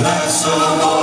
That's Lord.